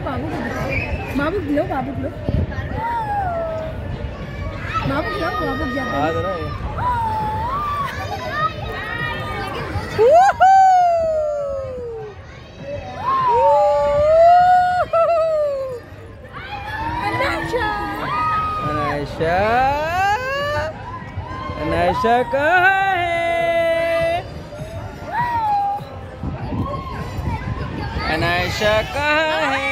బాబుకి లేవు బాబుకి లేవు బాబుకి లేవు బాబుకి చెప్పండి Anisha. Anisha, come. अनायशा कहाँ है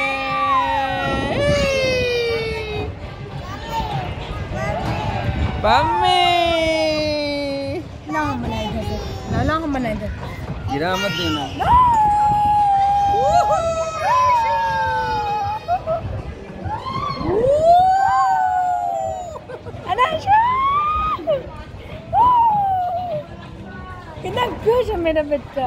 मम्मी ना हम बनाए इधर से। ना ना हम बनाए इधर गिरा मत देना अनाशा कितना खुश है मेरा बच्चा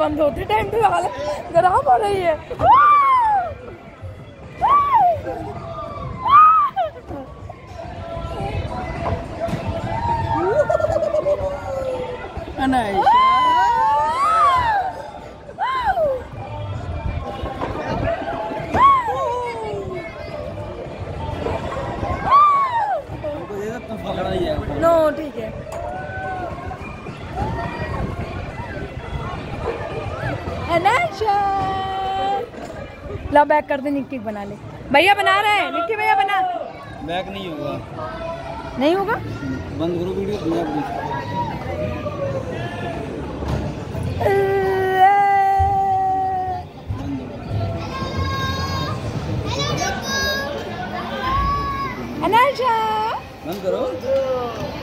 बंद होते टाइम पे हालत खराब हो रही है। नो ठीक है। अनाशा ला बैक कर दे निक्की बना ले। भैया बना रहे हैं। निक्की भैया बना। बैक नहीं होगा। नहीं होगा? बंद करो वीडियो बंद करो।